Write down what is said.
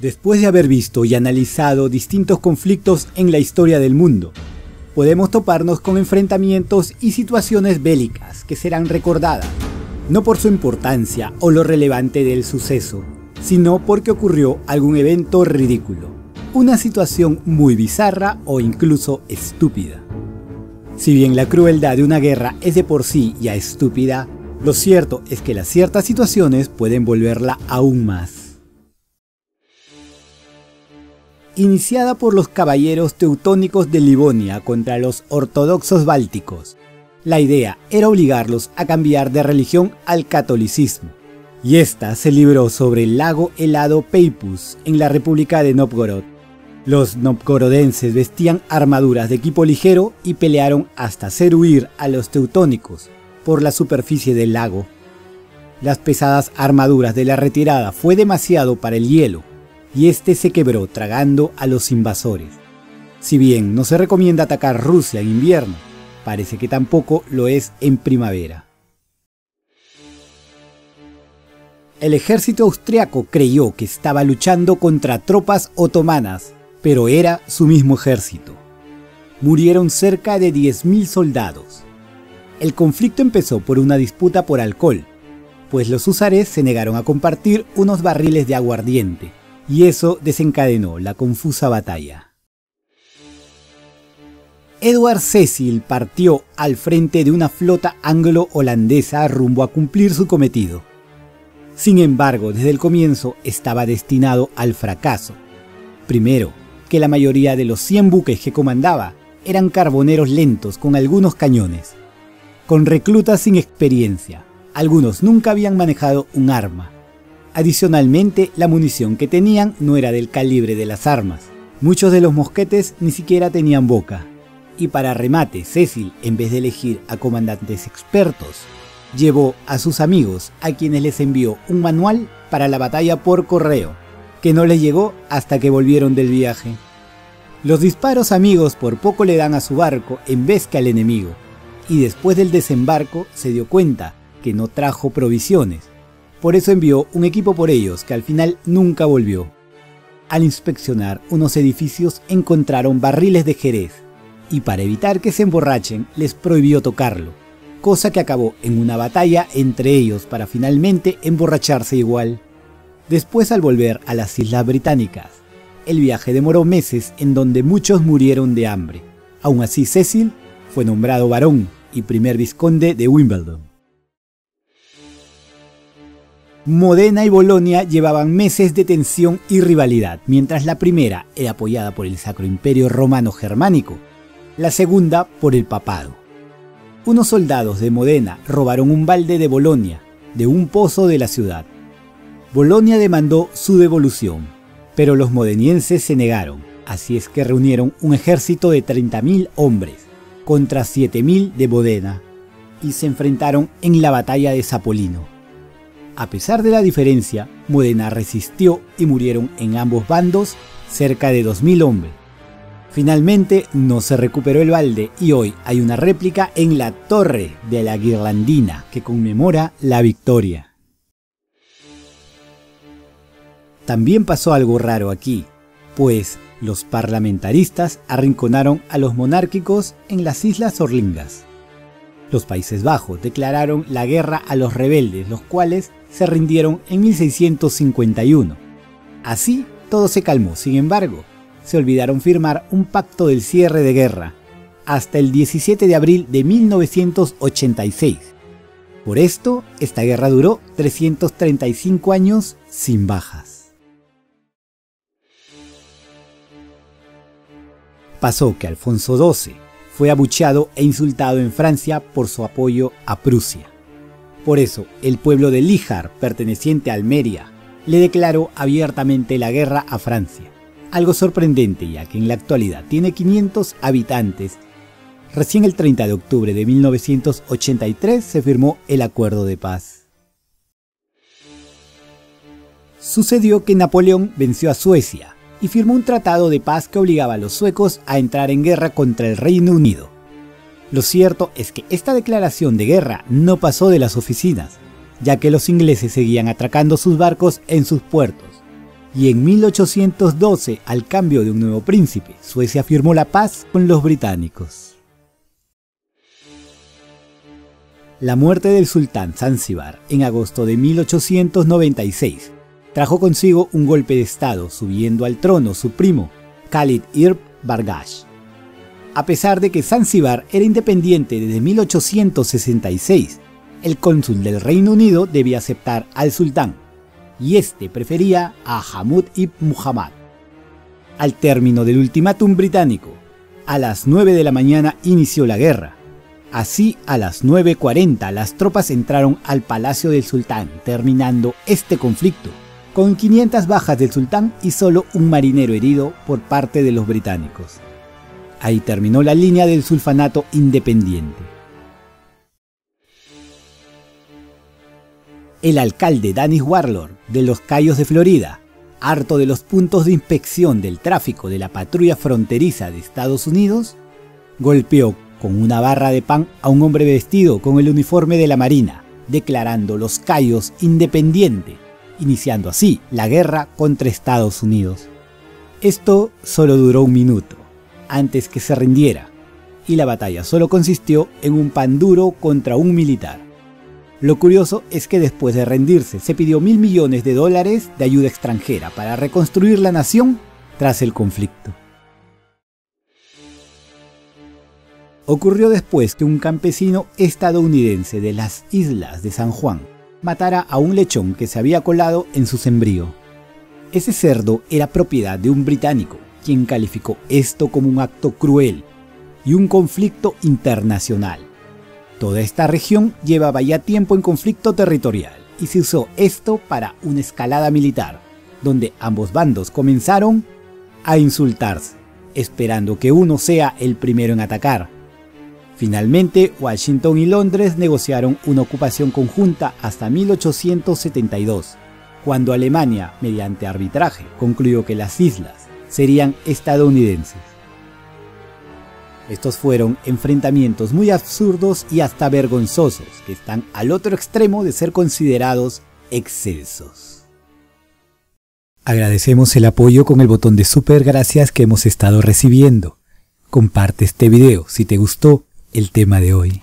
Después de haber visto y analizado distintos conflictos en la historia del mundo, podemos toparnos con enfrentamientos y situaciones bélicas que serán recordadas, no por su importancia o lo relevante del suceso, sino porque ocurrió algún evento ridículo, una situación muy bizarra o incluso estúpida. Si bien la crueldad de una guerra es de por sí ya estúpida, lo cierto es que las ciertas situaciones pueden volverla aún más. Iniciada por los caballeros teutónicos de Livonia contra los ortodoxos bálticos. La idea era obligarlos a cambiar de religión al catolicismo, y esta se libró sobre el lago helado Peipus en la República de Novgorod. Los novgorodenses vestían armaduras de equipo ligero y pelearon hasta hacer huir a los teutónicos por la superficie del lago. Las pesadas armaduras de la retirada fue demasiado para el hielo, y este se quebró tragando a los invasores. Si bien no se recomienda atacar Rusia en invierno, parece que tampoco lo es en primavera. El ejército austriaco creyó que estaba luchando contra tropas otomanas, pero era su mismo ejército. Murieron cerca de 10.000 soldados. El conflicto empezó por una disputa por alcohol, pues los húsares se negaron a compartir unos barriles de aguardiente, y eso desencadenó la confusa batalla. Edward Cecil partió al frente de una flota anglo-holandesa rumbo a cumplir su cometido. Sin embargo, desde el comienzo estaba destinado al fracaso. Primero, que la mayoría de los 100 buques que comandaba eran carboneros lentos con algunos cañones, con reclutas sin experiencia. Algunos nunca habían manejado un arma Adicionalmente, la munición que tenían no era del calibre de las armas. Muchos de los mosquetes ni siquiera tenían boca. Y para remate, Cecil, en vez de elegir a comandantes expertos, llevó a sus amigos, a quienes les envió un manual para la batalla por correo, que no les llegó hasta que volvieron del viaje. Los disparos amigos por poco le dan a su barco en vez que al enemigo, y después del desembarco se dio cuenta que no trajo provisiones, por eso envió un equipo por ellos que al final nunca volvió. Al inspeccionar unos edificios encontraron barriles de Jerez y para evitar que se emborrachen les prohibió tocarlo, cosa que acabó en una batalla entre ellos para finalmente emborracharse igual. Después al volver a las Islas Británicas, el viaje demoró meses en donde muchos murieron de hambre. Aún así Cecil fue nombrado barón y primer vizconde de Wimbledon. Modena y Bolonia llevaban meses de tensión y rivalidad, mientras la primera era apoyada por el Sacro Imperio Romano Germánico, la segunda por el papado. Unos soldados de Modena robaron un balde de Bolonia, de un pozo de la ciudad. Bolonia demandó su devolución, pero los modenienses se negaron, así es que reunieron un ejército de 30.000 hombres contra 7.000 de Modena y se enfrentaron en la batalla de Zapolino. A pesar de la diferencia, Modena resistió y murieron en ambos bandos cerca de 2.000 hombres. Finalmente no se recuperó el balde y hoy hay una réplica en la torre de la Guirlandina que conmemora la victoria. También pasó algo raro aquí, pues los parlamentaristas arrinconaron a los monárquicos en las Islas Orlingas. Los Países Bajos declararon la guerra a los rebeldes, los cuales se rindieron en 1651. Así, todo se calmó, sin embargo, se olvidaron firmar un pacto del cierre de guerra hasta el 17 de abril de 1986. Por esto, esta guerra duró 335 años sin bajas. Pasó que Alfonso XII fue abucheado e insultado en Francia por su apoyo a Prusia. Por eso, el pueblo de Líjar, perteneciente a Almería, le declaró abiertamente la guerra a Francia. Algo sorprendente ya que en la actualidad tiene 500 habitantes. Recién el 30 de octubre de 1983 se firmó el acuerdo de paz. Sucedió que Napoleón venció a Suecia y firmó un tratado de paz que obligaba a los suecos a entrar en guerra contra el Reino Unido. Lo cierto es que esta declaración de guerra no pasó de las oficinas, ya que los ingleses seguían atracando sus barcos en sus puertos. y en 1812, al cambio de un nuevo príncipe, Suecia firmó la paz con los británicos. La muerte del sultán Zanzíbar en agosto de 1896 trajo consigo un golpe de estado, subiendo al trono su primo, Khalid Irb Bargash. A pesar de que Zanzíbar era independiente desde 1866, el cónsul del Reino Unido debía aceptar al sultán, y este prefería a Hamud ibn Muhammad. Al término del ultimátum británico, a las 9 de la mañana inició la guerra. Así, a las 9.40 las tropas entraron al palacio del sultán, terminando este conflicto, con 500 bajas del sultán y solo un marinero herido por parte de los británicos. Ahí terminó la línea del sulfanato independiente. el alcalde Dennis Warlord de los Cayos de Florida, harto de los puntos de inspección del tráfico de la patrulla fronteriza de Estados Unidos, golpeó con una barra de pan a un hombre vestido con el uniforme de la Marina, declarando los Cayos independiente, iniciando así la guerra contra Estados Unidos. Esto solo duró un minuto, antes que se rindiera, y la batalla solo consistió en un pan duro contra un militar. Lo curioso es que después de rendirse se pidió mil millones de dólares de ayuda extranjera para reconstruir la nación tras el conflicto. Ocurrió después que un campesino estadounidense de las islas de San Juan matara a un lechón que se había colado en su sembrío. Ese cerdo era propiedad de un británico, quien calificó esto como un acto cruel y un conflicto internacional. Toda esta región llevaba ya tiempo en conflicto territorial y se usó esto para una escalada militar, donde ambos bandos comenzaron a insultarse, esperando que uno sea el primero en atacar. Finalmente, Washington y Londres negociaron una ocupación conjunta hasta 1872, cuando Alemania, mediante arbitraje, concluyó que las islas serían estadounidenses. Estos fueron enfrentamientos muy absurdos y hasta vergonzosos, que están al otro extremo de ser considerados excesos. Agradecemos el apoyo con el botón de super gracias que hemos estado recibiendo. Comparte este video si te gustó el tema de hoy.